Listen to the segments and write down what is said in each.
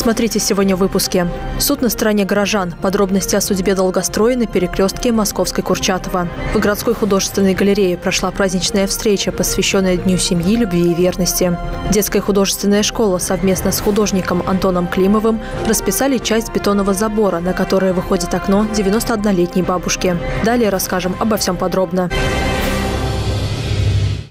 Смотрите сегодня в выпуске. Суд на стороне горожан. Подробности о судьбе долгостроя на перекрестке Московской Курчатова. В городской художественной галерее прошла праздничная встреча, посвященная Дню семьи, любви и верности. Детская художественная школа совместно с художником Антоном Климовым расписали часть бетонного забора, на которое выходит окно 91-летней бабушки. Далее расскажем обо всем подробно.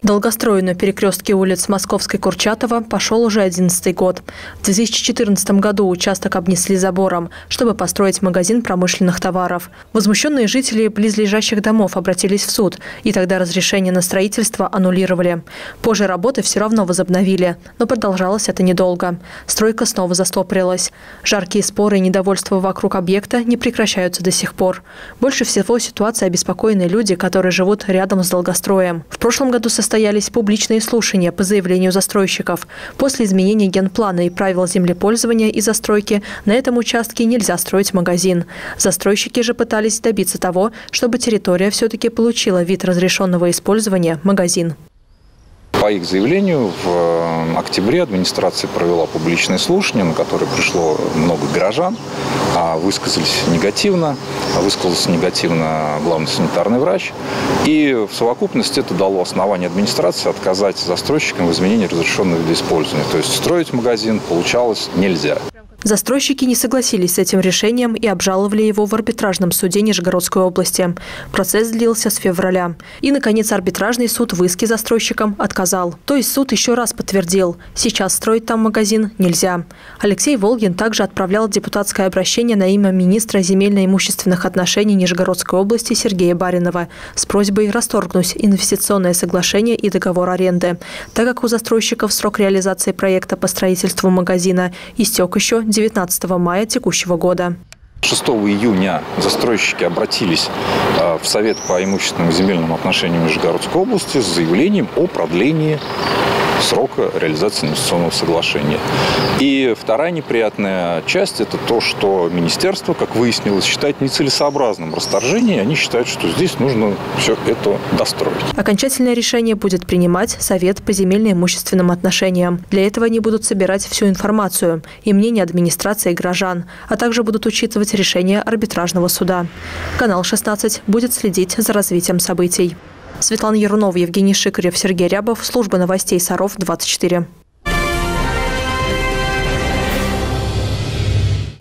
Долгострой на перекрестке улиц Московской Курчатова пошел уже 11 год. В 2014 году участок обнесли забором, чтобы построить магазин промышленных товаров. Возмущенные жители близлежащих домов обратились в суд, и тогда разрешение на строительство аннулировали. Позже работы все равно возобновили, но продолжалось это недолго. Стройка снова застопорилась. Жаркие споры и недовольство вокруг объекта не прекращаются до сих пор. Больше всего ситуация обеспокоены люди, которые живут рядом с долгостроем. В прошлом году со состоялись публичные слушания по заявлению застройщиков. После изменения генплана и правил землепользования и застройки на этом участке нельзя строить магазин. Застройщики же пытались добиться того, чтобы территория все-таки получила вид разрешенного использования – магазин. По их заявлению, в э, октябре администрация провела публичное слушание, на которое пришло много горожан, а высказались негативно, а высказался негативно главный санитарный врач. И в совокупности это дало основание администрации отказать застройщикам в изменении разрешенного вида использования. То есть строить магазин получалось нельзя. Застройщики не согласились с этим решением и обжаловали его в арбитражном суде Нижегородской области. Процесс длился с февраля. И, наконец, арбитражный суд в иске застройщикам отказал. То есть суд еще раз подтвердил, сейчас строить там магазин нельзя. Алексей Волгин также отправлял депутатское обращение на имя министра земельно-имущественных отношений Нижегородской области Сергея Баринова с просьбой расторгнуть инвестиционное соглашение и договор аренды, так как у застройщиков срок реализации проекта по строительству магазина истек еще 19 мая текущего года. 6 июня застройщики обратились э, в Совет по имущественным и земельным отношениям Нижегородской области с заявлением о продлении срока реализации инвестиционного соглашения. И вторая неприятная часть – это то, что министерство, как выяснилось, считает нецелесообразным расторжение. Они считают, что здесь нужно все это достроить. Окончательное решение будет принимать Совет по земельно-имущественным отношениям. Для этого они будут собирать всю информацию и мнение администрации и граждан, а также будут учитывать решение арбитражного суда. Канал 16 будет следить за развитием событий. Светлана Ярунова, Евгений Шикарев, Сергей Рябов. Служба новостей Саров, 24.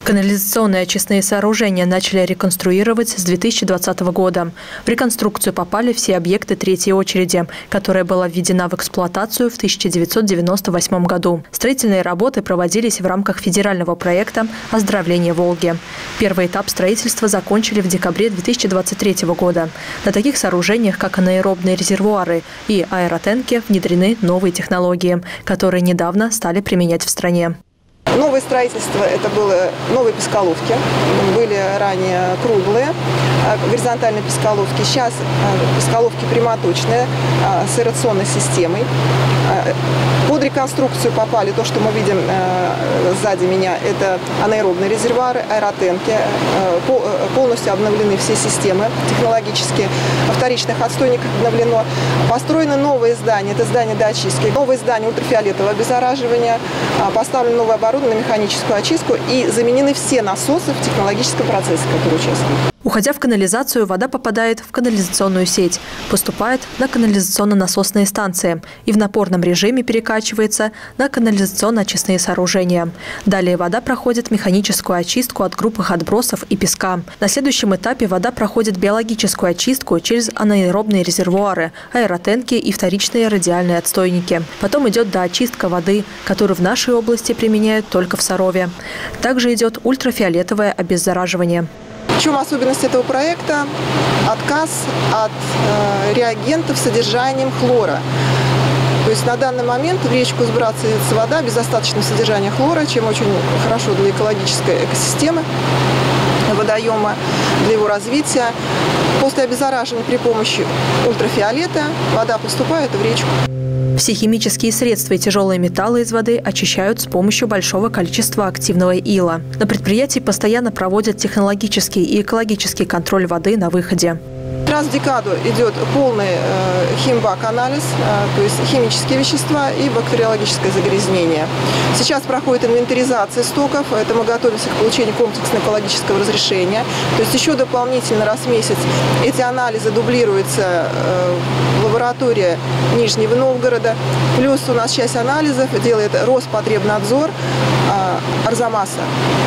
Канализационные очистные сооружения начали реконструировать с 2020 года. В реконструкцию попали все объекты третьей очереди, которая была введена в эксплуатацию в 1998 году. Строительные работы проводились в рамках федерального проекта «Оздоровление Волги». Первый этап строительства закончили в декабре 2023 года. На таких сооружениях, как анаэробные резервуары и аэротенки, внедрены новые технологии, которые недавно стали применять в стране. Новое строительство – это было новые песколовки. Были ранее круглые э, горизонтальные песколовки. Сейчас э, песколовки прямоточные э, с аэрационной системой. Реконструкцию попали то, что мы видим сзади меня. Это анаэробные резервуары, аэротенки. Полностью обновлены все системы технологические. Вторичных отстойников обновлено. Построены новые здания. Это здание для очистки. Новые здания ультрафиолетового обеззараживания. Поставлено новое оборудование на механическую очистку и заменены все насосы в технологическом процессе, которые участвуют. Уходя в канализацию, вода попадает в канализационную сеть, поступает на канализационно-насосные станции и в напорном режиме перекачивается на канализационно-очистные сооружения. Далее вода проходит механическую очистку от грубых отбросов и песка. На следующем этапе вода проходит биологическую очистку через анаэробные резервуары, аэротенки и вторичные радиальные отстойники. Потом идет доочистка воды, которую в нашей области применяют только в Сарове. Также идет ультрафиолетовое обеззараживание. Чем особенность этого проекта? Отказ от э, реагентов с содержанием хлора. То есть на данный момент в речку сбрасывается вода без достаточного содержания хлора, чем очень хорошо для экологической экосистемы водоема, для его развития. После обеззараживания при помощи ультрафиолета вода поступает в речку. Все химические средства и тяжелые металлы из воды очищают с помощью большого количества активного ила. На предприятии постоянно проводят технологический и экологический контроль воды на выходе. Раз в декаду идет полный э, химбак-анализ, э, то есть химические вещества и бактериологическое загрязнение. Сейчас проходит инвентаризация стоков, это мы готовимся к получению комплексного экологического разрешения. То есть еще дополнительно раз в месяц эти анализы дублируются в лаборатории Нижнего Новгорода. Плюс у нас часть анализов делает Роспотребнадзор Арзамаса.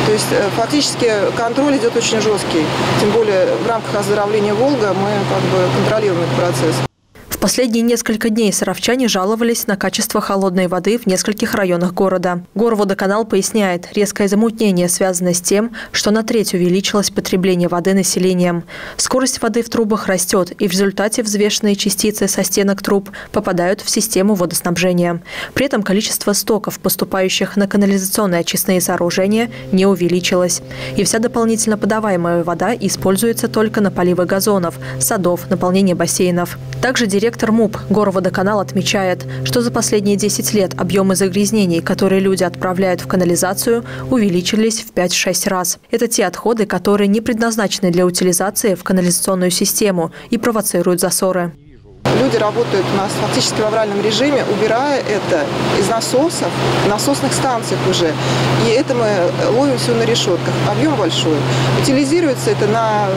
То есть фактически контроль идет очень жесткий. Тем более в рамках оздоровления Волга мы как бы контролируем этот процесс последние несколько дней саровчане жаловались на качество холодной воды в нескольких районах города. Горводоканал поясняет, резкое замутнение связано с тем, что на треть увеличилось потребление воды населением. Скорость воды в трубах растет, и в результате взвешенные частицы со стенок труб попадают в систему водоснабжения. При этом количество стоков, поступающих на канализационные очистные сооружения, не увеличилось. И вся дополнительно подаваемая вода используется только на поливы газонов, садов, наполнение бассейнов. Также директор Директор МУП Гороводоканал отмечает, что за последние 10 лет объемы загрязнений, которые люди отправляют в канализацию, увеличились в 5-6 раз. Это те отходы, которые не предназначены для утилизации в канализационную систему и провоцируют засоры. Люди работают у нас фактически в авральном режиме, убирая это из насосов, насосных станций уже. И это мы ловим все на решетках. Объем большой. Утилизируется это на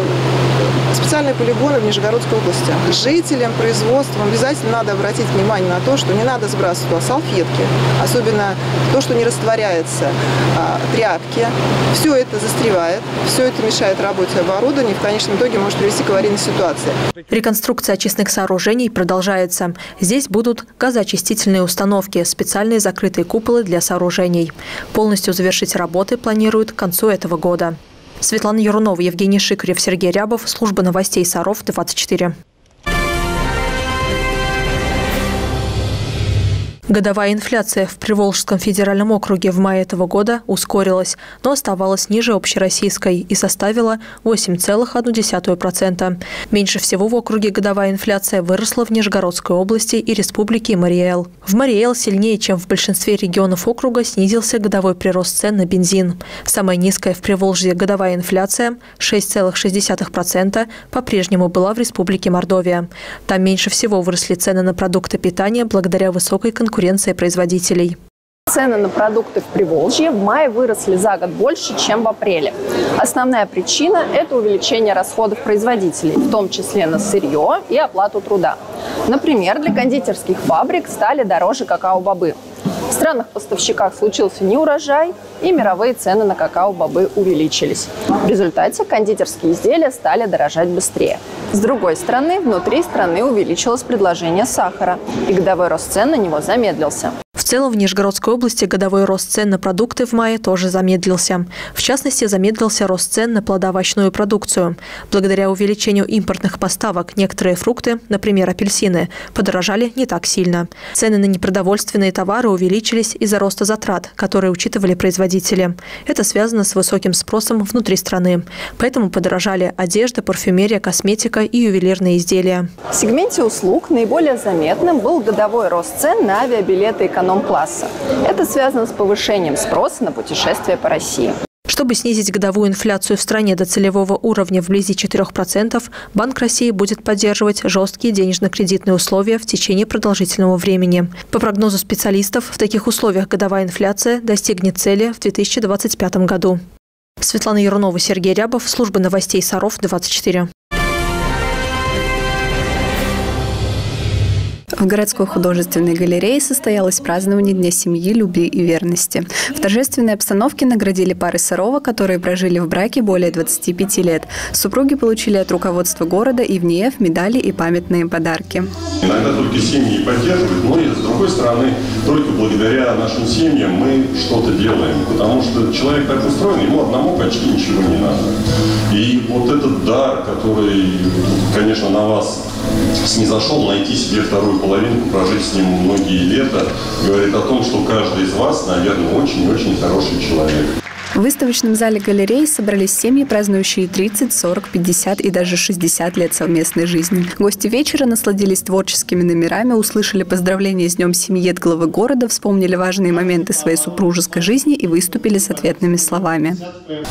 специальные полигоны в Нижегородской области. Жителям, производствам обязательно надо обратить внимание на то, что не надо сбрасывать туда салфетки, особенно то, что не растворяется, а, тряпки. Все это застревает, все это мешает работе оборудования и в конечном итоге может привести к аварийной ситуации. Реконструкция очистных сооружений продолжается. Здесь будут газоочистительные установки, специальные закрытые куполы для сооружений. Полностью завершить работы планируют к концу этого года. Светлана Ярунова, Евгений Шикарев, Сергей Рябов. Служба новостей Саров, 24. Годовая инфляция в Приволжском федеральном округе в мае этого года ускорилась, но оставалась ниже общероссийской и составила 8,1%. Меньше всего в округе годовая инфляция выросла в Нижегородской области и Республике Мариэл. В Мариэл сильнее, чем в большинстве регионов округа, снизился годовой прирост цен на бензин. Самая низкая в Приволжье годовая инфляция – 6,6% по-прежнему была в Республике Мордовия. Там меньше всего выросли цены на продукты питания благодаря высокой конкуренции конкуренция производителей. Цены на продукты в Приволжье в мае выросли за год больше, чем в апреле. Основная причина – это увеличение расходов производителей, в том числе на сырье и оплату труда. Например, для кондитерских фабрик стали дороже какао-бобы. Странах-поставщиках случился неурожай, и мировые цены на какао-бобы увеличились. В результате кондитерские изделия стали дорожать быстрее. С другой стороны, внутри страны увеличилось предложение сахара, и годовой рост цен на него замедлился целом в Нижегородской области годовой рост цен на продукты в мае тоже замедлился. В частности, замедлился рост цен на плодоовощную продукцию. Благодаря увеличению импортных поставок некоторые фрукты, например, апельсины, подорожали не так сильно. Цены на непродовольственные товары увеличились из-за роста затрат, которые учитывали производители. Это связано с высоким спросом внутри страны. Поэтому подорожали одежда, парфюмерия, косметика и ювелирные изделия. В сегменте услуг наиболее заметным был годовой рост цен на авиабилеты эконом эконом-класса. Это связано с повышением спроса на путешествия по России. Чтобы снизить годовую инфляцию в стране до целевого уровня вблизи 4%, Банк России будет поддерживать жесткие денежно-кредитные условия в течение продолжительного времени. По прогнозу специалистов, в таких условиях годовая инфляция достигнет цели в 2025 году. Светлана Ярунова, Сергей Рябов, служба новостей Саров, 24. В городской художественной галерее состоялось празднование Дня семьи, любви и верности. В торжественной обстановке наградили пары Сарова, которые прожили в браке более 25 лет. Супруги получили от руководства города и ВНИЭФ медали и памятные подарки. Иногда только семьи поддерживают, но и с другой стороны, только благодаря нашим семьям мы что-то делаем. Потому что человек так устроен, ему одному почти ничего не надо. И вот этот дар, который, конечно, на вас снизошел, найти себе вторую половинку, прожить с ним многие лета, говорит о том, что каждый из вас, наверное, очень-очень хороший человек. В выставочном зале галереи собрались семьи, празднующие 30, 40, 50 и даже 60 лет совместной жизни. Гости вечера насладились творческими номерами, услышали поздравления с Днем семьи от главы города, вспомнили важные моменты своей супружеской жизни и выступили с ответными словами.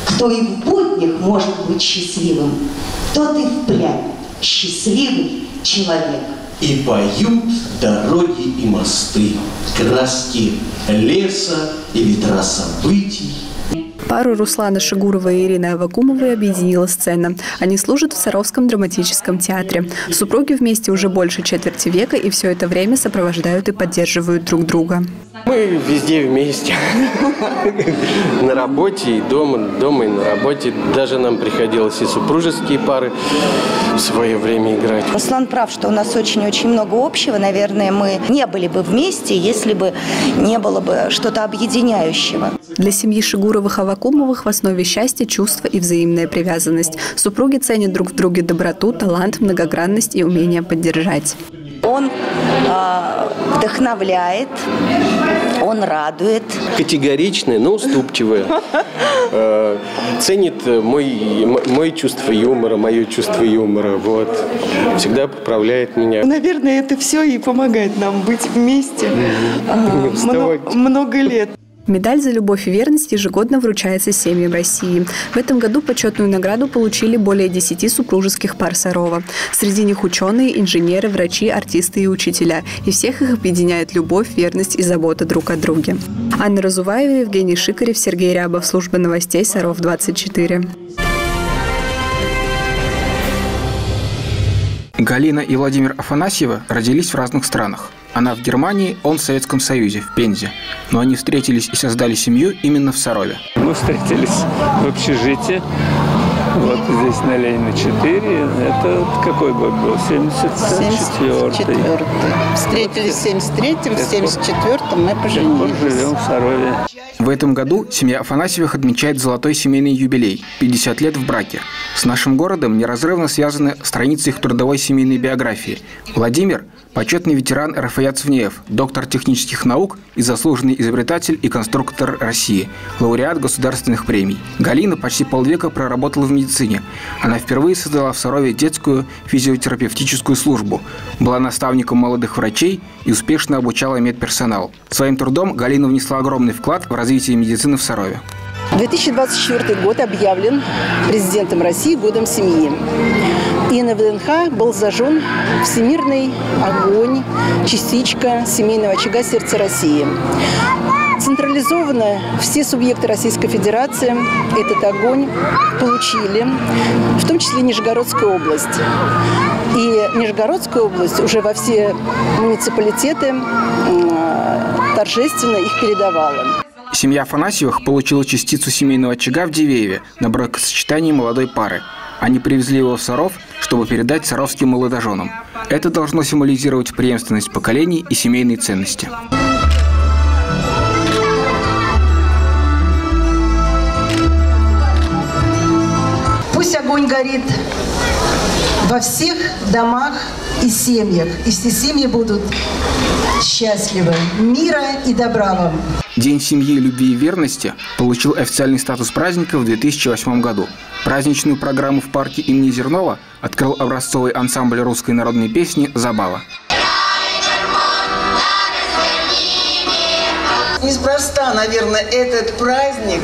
Кто и в буднях может быть счастливым, тот и впрямь счастливый человек. И поют дороги и мосты, краски леса и ветра событий, Пару Руслана Шигурова и Ирины Авакумовой объединила сцена. Они служат в Саровском драматическом театре. Супруги вместе уже больше четверти века и все это время сопровождают и поддерживают друг друга. Мы везде вместе. На работе и дома, дома и на работе. Даже нам приходилось и супружеские пары в свое время играть. Руслан прав, что у нас очень-очень много общего. Наверное, мы не были бы вместе, если бы не было бы что-то объединяющего. Для семьи Шигуровых Авакумовых в основе счастья, чувства и взаимная привязанность. Супруги ценят друг в друге доброту, талант, многогранность и умение поддержать. Он э, вдохновляет, он радует. Категоричная, но уступчивая. Э, ценит мой, мой чувство юмора, мое чувство юмора. Вот. Всегда поправляет меня. Наверное, это все и помогает нам быть вместе много, много лет. Медаль за любовь и верность ежегодно вручается семьям России. В этом году почетную награду получили более 10 супружеских пар Сарова. Среди них ученые, инженеры, врачи, артисты и учителя. И всех их объединяет любовь, верность и забота друг о друге. Анна Разуваева, Евгений Шикарев, Сергей Рябов. Служба новостей Саров 24. Галина и Владимир Афанасьева родились в разных странах. Она в Германии, он в Советском Союзе, в Пензе. Но они встретились и создали семью именно в Сарове. Мы встретились в общежитии. Вот здесь на Ленина 4. Это какой год был? 74 74 Встретились в 73-м, в 74-м мы поженились. живем в Сарове. В этом году семья Афанасьевых отмечает золотой семейный юбилей – 50 лет в браке. С нашим городом неразрывно связаны страницы их трудовой семейной биографии. Владимир – почетный ветеран РФЯ Цвнеев, доктор технических наук и заслуженный изобретатель и конструктор России, лауреат государственных премий. Галина почти полвека проработала в медицине. Она впервые создала в Сарове детскую физиотерапевтическую службу, была наставником молодых врачей и успешно обучала медперсонал. Своим трудом Галина внесла огромный вклад в развитие медицины в Сарове. 2024 год объявлен президентом России годом семьи. И на ВДНХ был зажжен всемирный огонь, частичка семейного очага сердца России. Централизованно все субъекты Российской Федерации этот огонь получили, в том числе Нижегородская область. И Нижегородская область уже во все муниципалитеты торжественно их передавала. Семья Афанасьевых получила частицу семейного очага в Дивееве на бракосочетании молодой пары. Они привезли его в Саров, чтобы передать саровским молодоженам. Это должно символизировать преемственность поколений и семейные ценности. Пусть огонь горит во всех домах и семьях, и все семьи будут счастливы. Мира и добра вам. День семьи, любви и верности получил официальный статус праздника в 2008 году. Праздничную программу в парке имени Зернова открыл образцовый ансамбль русской народной песни «Забава». Неспроста, наверное, этот праздник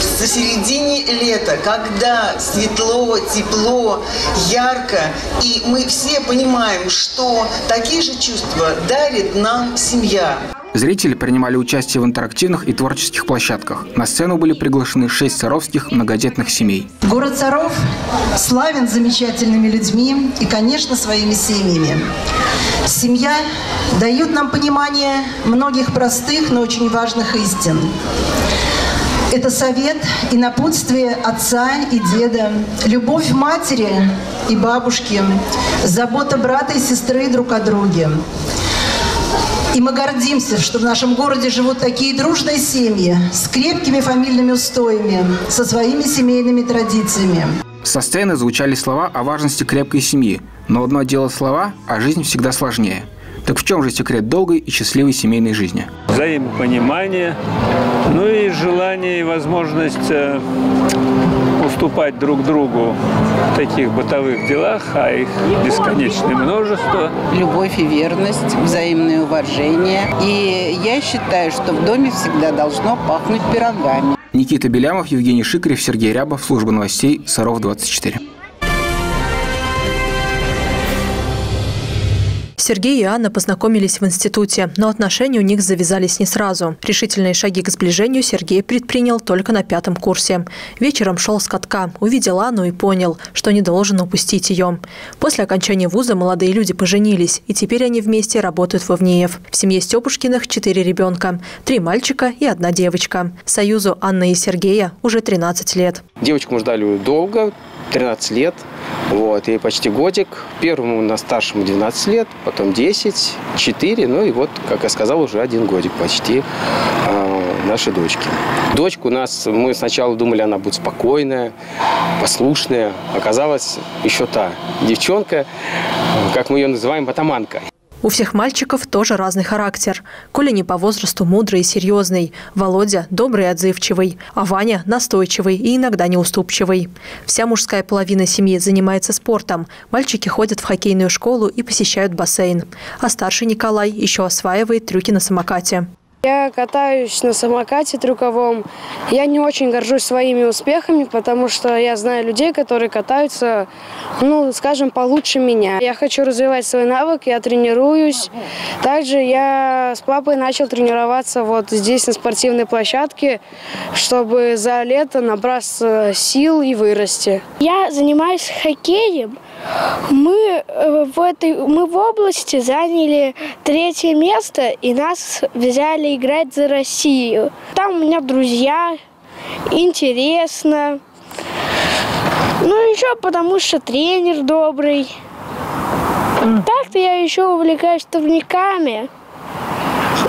в середине лета, когда светло, тепло, ярко, и мы все понимаем, что такие же чувства дарит нам семья. Зрители принимали участие в интерактивных и творческих площадках. На сцену были приглашены шесть саровских многодетных семей. Город Саров славен замечательными людьми и, конечно, своими семьями. Семья дает нам понимание многих простых, но очень важных истин. Это совет и напутствие отца и деда, любовь матери и бабушки, забота брата и сестры друг о друге. И мы гордимся, что в нашем городе живут такие дружные семьи с крепкими фамильными устоями, со своими семейными традициями. Со сцены звучали слова о важности крепкой семьи, но одно дело слова, а жизнь всегда сложнее. Так в чем же секрет долгой и счастливой семейной жизни? Взаимопонимание, ну и желание и возможность уступать друг другу в таких бытовых делах, а их бесконечное множество. Любовь и верность, взаимное уважение. И я считаю, что в доме всегда должно пахнуть пирогами. Никита Белямов, Евгений Шикарев, Сергей Рябов, служба новостей Саров 24. Сергей и Анна познакомились в институте, но отношения у них завязались не сразу. Решительные шаги к сближению Сергей предпринял только на пятом курсе. Вечером шел с катка, увидел Анну и понял, что не должен упустить ее. После окончания вуза молодые люди поженились, и теперь они вместе работают в Овнеев. В семье Степушкиных четыре ребенка, три мальчика и одна девочка. Союзу Анны и Сергея уже 13 лет. Девочку мы ждали долго, 13 лет. Вот, и почти годик. Первому на старшему 12 лет, потом 10, 4, ну и вот, как я сказал, уже один годик почти э, нашей дочки. Дочка у нас, мы сначала думали, она будет спокойная, послушная. Оказалась еще та девчонка, как мы ее называем, атаманка. У всех мальчиков тоже разный характер. Коля не по возрасту мудрый и серьезный, Володя – добрый и отзывчивый, а Ваня – настойчивый и иногда неуступчивый. Вся мужская половина семьи занимается спортом. Мальчики ходят в хоккейную школу и посещают бассейн. А старший Николай еще осваивает трюки на самокате. Я катаюсь на самокате трюковом. Я не очень горжусь своими успехами, потому что я знаю людей, которые катаются, ну, скажем, получше меня. Я хочу развивать свой навык, я тренируюсь. Также я с папой начал тренироваться вот здесь, на спортивной площадке, чтобы за лето набраться сил и вырасти. Я занимаюсь хоккеем. Мы э, в, этой, мы в области заняли третье место, и нас взяли играть за Россию. Там у меня друзья, интересно. Ну, еще потому что тренер добрый. Так-то я еще увлекаюсь турниками.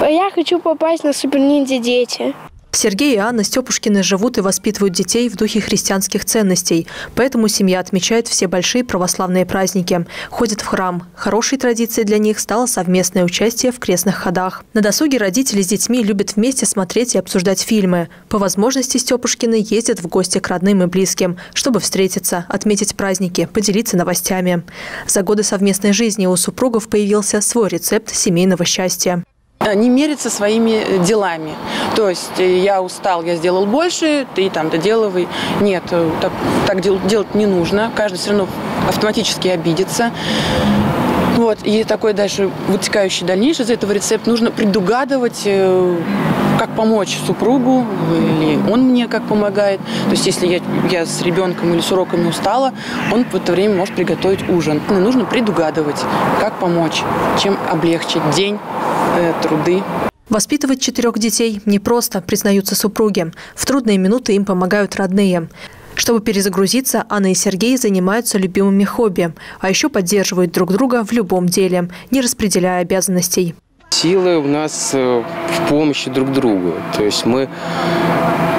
Я хочу попасть на Супер Ниндзя Дети. Сергей и Анна Степушкины живут и воспитывают детей в духе христианских ценностей. Поэтому семья отмечает все большие православные праздники. Ходит в храм. Хорошей традицией для них стало совместное участие в крестных ходах. На досуге родители с детьми любят вместе смотреть и обсуждать фильмы. По возможности Степушкины ездят в гости к родным и близким, чтобы встретиться, отметить праздники, поделиться новостями. За годы совместной жизни у супругов появился свой рецепт семейного счастья не мериться своими э, делами. То есть э, я устал, я сделал больше, ты там доделывай. Нет, э, так, так делать не нужно. Каждый все равно автоматически обидится. Вот, и такой дальше вытекающий дальнейший из этого рецепт нужно предугадывать, как помочь супругу, или он мне как помогает. То есть, если я, я с ребенком или с уроками устала, он в это время может приготовить ужин. И нужно предугадывать, как помочь, чем облегчить день, труды. Воспитывать четырех детей непросто, признаются супруги. В трудные минуты им помогают родные. Чтобы перезагрузиться, Анна и Сергей занимаются любимыми хобби, а еще поддерживают друг друга в любом деле, не распределяя обязанностей. Силы у нас э, в помощи друг другу. То есть мы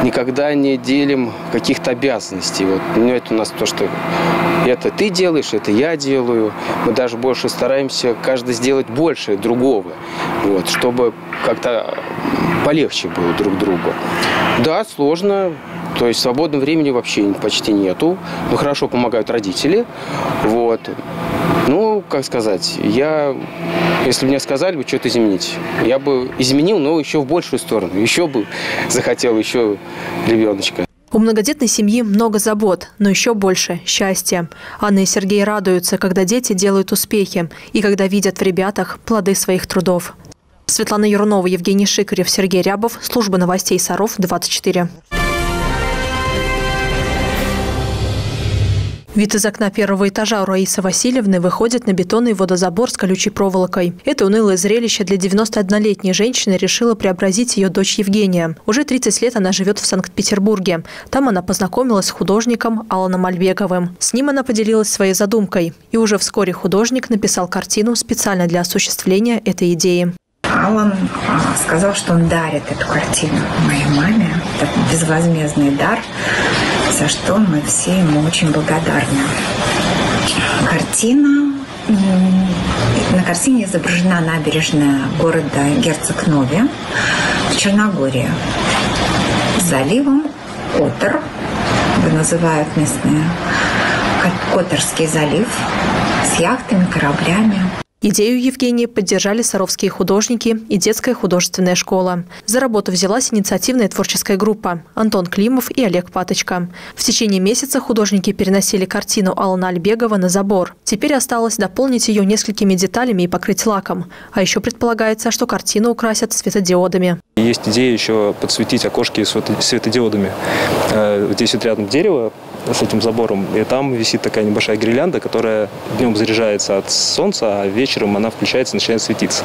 никогда не делим каких-то обязанностей. Вот ну, это у нас то, что это ты делаешь, это я делаю. Мы даже больше стараемся каждый сделать больше другого, вот, чтобы как-то полегче было друг другу. Да, сложно, то есть свободного времени вообще почти нету. Ну, хорошо помогают родители. Вот. Ну, как сказать, я, если бы мне сказали бы что-то изменить, я бы изменил, но еще в большую сторону. Еще бы захотел еще ребеночка. У многодетной семьи много забот, но еще больше – счастья. Анна и Сергей радуются, когда дети делают успехи и когда видят в ребятах плоды своих трудов. Светлана Юрнова, Евгений Шикарев, Сергей Рябов. Служба новостей Саров, 24. Вид из окна первого этажа у Раисы Васильевны выходит на бетонный водозабор с колючей проволокой. Это унылое зрелище для 91-летней женщины решила преобразить ее дочь Евгения. Уже 30 лет она живет в Санкт-Петербурге. Там она познакомилась с художником Аланом Альбеговым. С ним она поделилась своей задумкой. И уже вскоре художник написал картину специально для осуществления этой идеи. Алан сказал, что он дарит эту картину моей маме. Это безвозмездный дар за что мы все ему очень благодарны. Картина на картине изображена набережная города Герцог-Нови в Черногории заливом Котор, его называют местные, Которский залив с яхтами, кораблями. Идею Евгении поддержали саровские художники и детская художественная школа. За работу взялась инициативная творческая группа Антон Климов и Олег Паточка. В течение месяца художники переносили картину Алана Альбегова на забор. Теперь осталось дополнить ее несколькими деталями и покрыть лаком. А еще предполагается, что картину украсят светодиодами. Есть идея еще подсветить окошки светодиодами. Э, здесь вот рядом дерево с этим забором, и там висит такая небольшая гирлянда, которая днем заряжается от солнца, а вечером она включается и начинает светиться.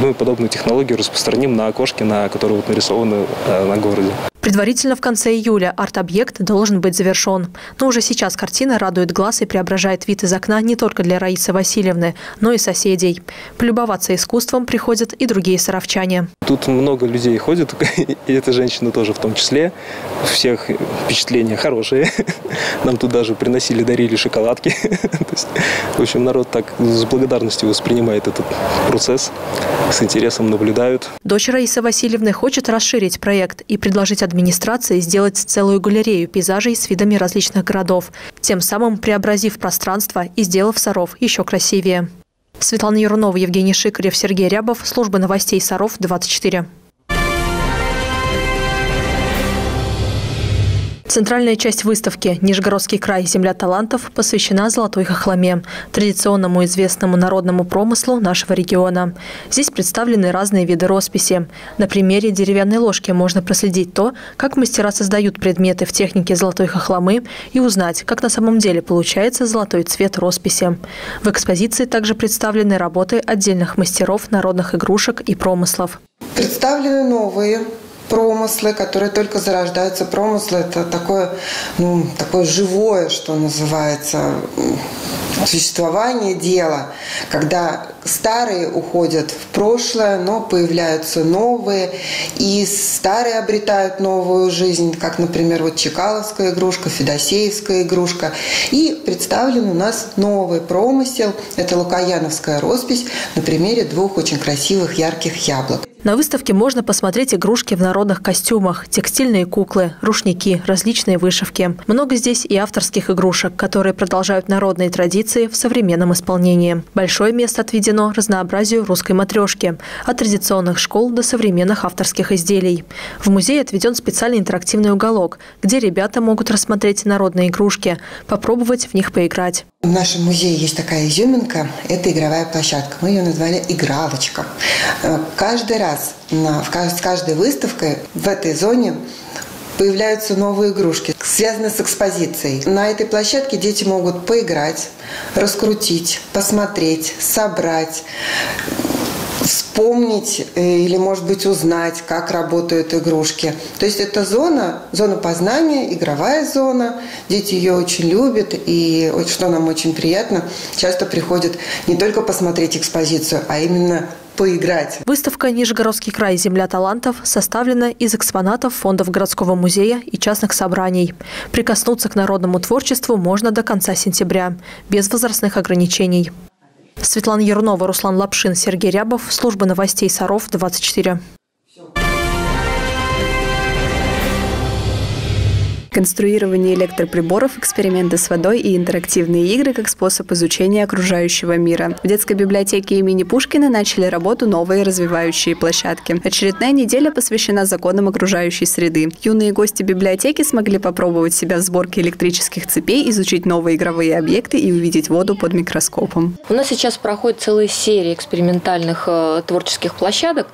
Мы подобную технологию распространим на окошки, на которые вот нарисованы э, на городе. Предварительно в конце июля арт-объект должен быть завершен. Но уже сейчас картина радует глаз и преображает вид из окна не только для Раисы Васильевны, но и соседей. Полюбоваться искусством приходят и другие саровчане. Тут много людей ходят, и эта женщина тоже в том числе. У всех впечатления хорошие. Нам тут даже приносили, дарили шоколадки. в общем, народ так с благодарностью воспринимает этот процесс, с интересом наблюдают. Дочь Раисы Васильевны хочет расширить проект и предложить администрации сделать целую галерею пейзажей с видами различных городов, тем самым преобразив пространство и сделав Саров еще красивее. Светлана Ярунова, Евгений Шикарев, Сергей Рябов. Служба новостей Саров, 24. Центральная часть выставки «Нижегородский край. Земля талантов» посвящена золотой хохломе, традиционному известному народному промыслу нашего региона. Здесь представлены разные виды росписи. На примере деревянной ложки можно проследить то, как мастера создают предметы в технике золотой хохломы и узнать, как на самом деле получается золотой цвет росписи. В экспозиции также представлены работы отдельных мастеров народных игрушек и промыслов. Представлены новые промыслы, которые только зарождаются. Промыслы – это такое, ну, такое живое, что называется, существование дела, когда старые уходят в прошлое, но появляются новые, и старые обретают новую жизнь, как, например, вот Чекаловская игрушка, Федосеевская игрушка. И представлен у нас новый промысел – это лукаяновская роспись на примере двух очень красивых ярких яблок. На выставке можно посмотреть игрушки в народных костюмах, текстильные куклы, рушники, различные вышивки. Много здесь и авторских игрушек, которые продолжают народные традиции в современном исполнении. Большое место отведено разнообразию русской матрешки, от традиционных школ до современных авторских изделий. В музее отведен специальный интерактивный уголок, где ребята могут рассмотреть народные игрушки, попробовать в них поиграть. В нашем музее есть такая изюминка, это игровая площадка. Мы ее назвали «Игралочка». Э, каждый раз с каждой выставкой в этой зоне появляются новые игрушки, связанные с экспозицией. На этой площадке дети могут поиграть, раскрутить, посмотреть, собрать, вспомнить э, или, может быть, узнать, как работают игрушки. То есть это зона, зона познания, игровая зона. Дети ее очень любят, и что нам очень приятно, часто приходят не только посмотреть экспозицию, а именно поиграть. Выставка «Нижегородский край. Земля талантов» составлена из экспонатов фондов городского музея и частных собраний. Прикоснуться к народному творчеству можно до конца сентября, без возрастных ограничений. Светлана Ерунова, Руслан Лапшин, Сергей Рябов. Служба новостей Саров, 24. Конструирование электроприборов, эксперименты с водой и интерактивные игры как способ изучения окружающего мира. В детской библиотеке имени Пушкина начали работу новые развивающие площадки. Очередная неделя посвящена законам окружающей среды. Юные гости библиотеки смогли попробовать себя в сборке электрических цепей, изучить новые игровые объекты и увидеть воду под микроскопом. У нас сейчас проходит целая серия экспериментальных э, творческих площадок.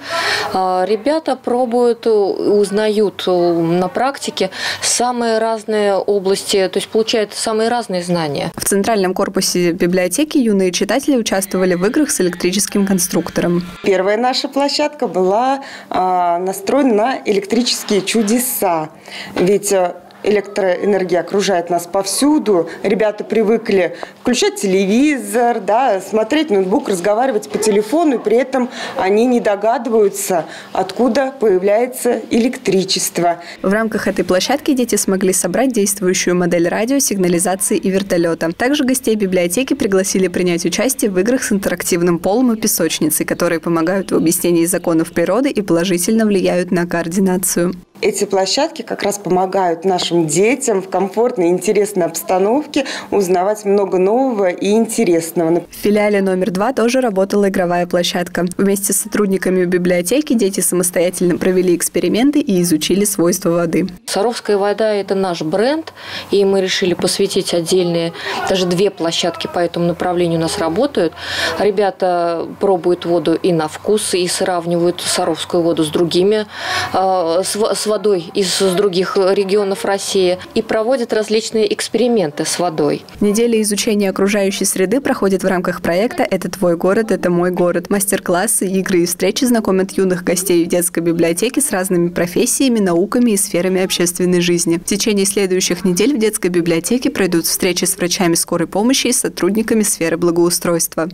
Э, ребята пробуют, э, узнают на практике самые самые разные области, то есть получают самые разные знания. В центральном корпусе библиотеки юные читатели участвовали в играх с электрическим конструктором. Первая наша площадка была э, настроена на электрические чудеса. Ведь э, электроэнергия окружает нас повсюду. Ребята привыкли включать телевизор, да, смотреть ноутбук, разговаривать по телефону, и при этом они не догадываются, откуда появляется электричество. В рамках этой площадки дети смогли собрать действующую модель радио, сигнализации и вертолета. Также гостей библиотеки пригласили принять участие в играх с интерактивным полом и песочницей, которые помогают в объяснении законов природы и положительно влияют на координацию. Эти площадки как раз помогают нашим детям в комфортной и интересной обстановке узнавать много нового и интересного. В филиале номер два тоже работала игровая площадка. Вместе с сотрудниками библиотеки дети самостоятельно провели эксперименты и изучили свойства воды. Саровская вода – это наш бренд, и мы решили посвятить отдельные, даже две площадки по этому направлению у нас работают. Ребята пробуют воду и на вкус, и сравнивают саровскую воду с другими, э, с, с водой из других регионов России, и проводят различные эксперименты с водой. Неделя изучения окружающей среды проходит в рамках проекта «Это твой город, это мой город». Мастер-классы, игры и встречи знакомят юных гостей в детской библиотеке с разными профессиями, науками и сферами общественной жизни. В течение следующих недель в детской библиотеке пройдут встречи с врачами скорой помощи и сотрудниками сферы благоустройства.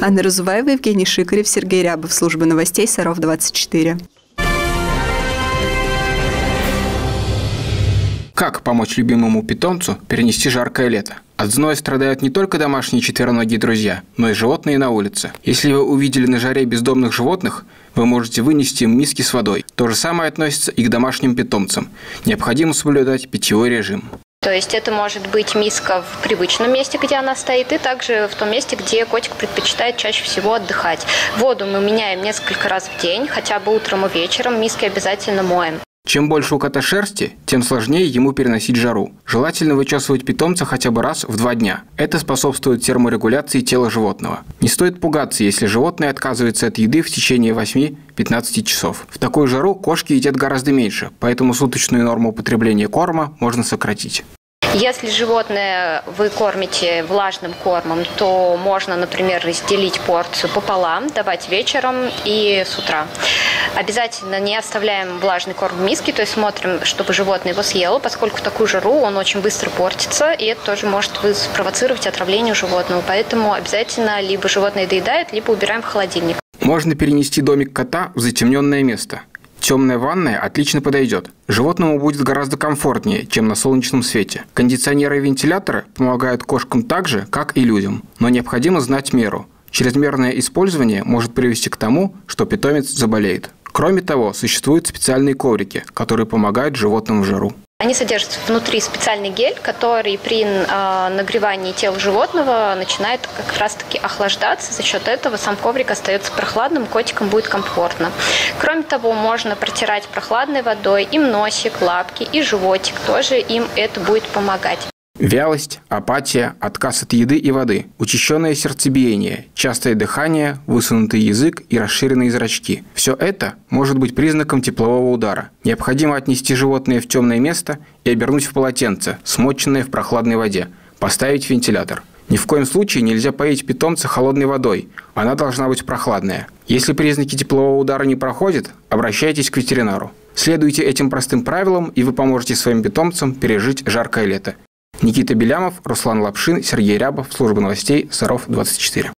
Анна Разуваева, Евгений Шикарев, Сергей Рябов. Служба новостей Саров-24. Как помочь любимому питомцу перенести жаркое лето? От зноя страдают не только домашние четвероногие друзья, но и животные на улице. Если вы увидели на жаре бездомных животных, вы можете вынести им миски с водой. То же самое относится и к домашним питомцам. Необходимо соблюдать питьевой режим. То есть это может быть миска в привычном месте, где она стоит, и также в том месте, где котик предпочитает чаще всего отдыхать. Воду мы меняем несколько раз в день, хотя бы утром и вечером. Миски обязательно моем. Чем больше у кота шерсти, тем сложнее ему переносить жару. Желательно вычесывать питомца хотя бы раз в два дня. Это способствует терморегуляции тела животного. Не стоит пугаться, если животное отказывается от еды в течение 8-15 часов. В такую жару кошки едят гораздо меньше, поэтому суточную норму употребления корма можно сократить. Если животное вы кормите влажным кормом, то можно, например, разделить порцию пополам, давать вечером и с утра. Обязательно не оставляем влажный корм в миске, то есть смотрим, чтобы животное его съело, поскольку в такую жару он очень быстро портится, и это тоже может спровоцировать отравление животного. Поэтому обязательно либо животное доедает, либо убираем в холодильник. Можно перенести домик кота в затемненное место. Темная ванная отлично подойдет. Животному будет гораздо комфортнее, чем на солнечном свете. Кондиционеры и вентиляторы помогают кошкам так же, как и людям. Но необходимо знать меру. Чрезмерное использование может привести к тому, что питомец заболеет. Кроме того, существуют специальные коврики, которые помогают животным в жару. Они содержат внутри специальный гель, который при э, нагревании тела животного начинает как раз-таки охлаждаться. За счет этого сам коврик остается прохладным, котикам будет комфортно. Кроме того, можно протирать прохладной водой им носик, лапки и животик. Тоже им это будет помогать. Вялость, апатия, отказ от еды и воды, учащенное сердцебиение, частое дыхание, высунутый язык и расширенные зрачки. Все это может быть признаком теплового удара. Необходимо отнести животное в темное место и обернуть в полотенце, смоченное в прохладной воде. Поставить вентилятор. Ни в коем случае нельзя поить питомца холодной водой. Она должна быть прохладная. Если признаки теплового удара не проходят, обращайтесь к ветеринару. Следуйте этим простым правилам, и вы поможете своим питомцам пережить жаркое лето. Никита Белямов, Руслан Лапшин, Сергей Рябов, служба новостей, Саров, 24.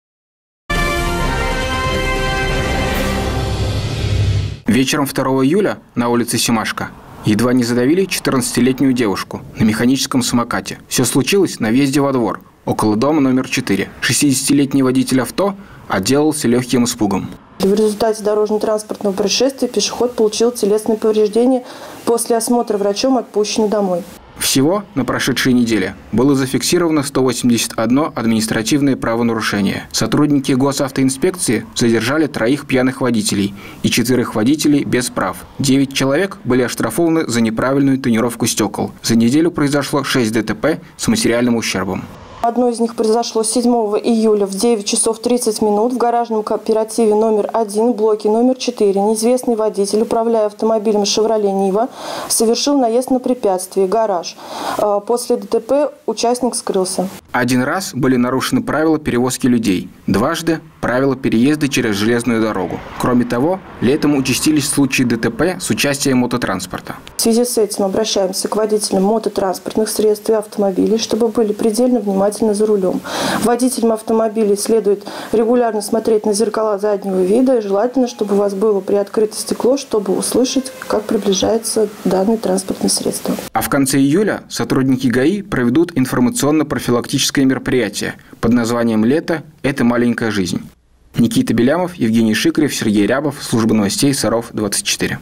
Вечером 2 июля на улице Симашка едва не задавили 14-летнюю девушку на механическом самокате. Все случилось на въезде во двор, около дома номер 4. 60-летний водитель авто отделался легким испугом. В результате дорожно-транспортного происшествия пешеход получил телесные повреждения после осмотра врачом отпущен домой. Всего на прошедшей неделе было зафиксировано 181 административное правонарушение. Сотрудники госавтоинспекции задержали троих пьяных водителей и четверых водителей без прав. Девять человек были оштрафованы за неправильную тонировку стекол. За неделю произошло 6 ДТП с материальным ущербом. Одно из них произошло 7 июля в 9 часов 30 минут в гаражном кооперативе номер 1, блоке номер 4. Неизвестный водитель, управляя автомобилем «Шевроле Нива», совершил наезд на препятствие – гараж. А, после ДТП участник скрылся. Один раз были нарушены правила перевозки людей. Дважды – правила переезда через железную дорогу. Кроме того, летом участились случаи ДТП с участием мототранспорта. В связи с этим обращаемся к водителям мототранспортных средств и автомобилей, чтобы были предельно внимательны за рулем. Водителям автомобилей следует регулярно смотреть на зеркала заднего вида и желательно, чтобы у вас было приоткрыто стекло, чтобы услышать, как приближается данное транспортное средство. А в конце июля сотрудники ГАИ проведут информационно-профилактическое мероприятие под названием «Лето – это маленькая жизнь». Никита Белямов, Евгений Шикарев, Сергей Рябов, служба новостей Саров, 24.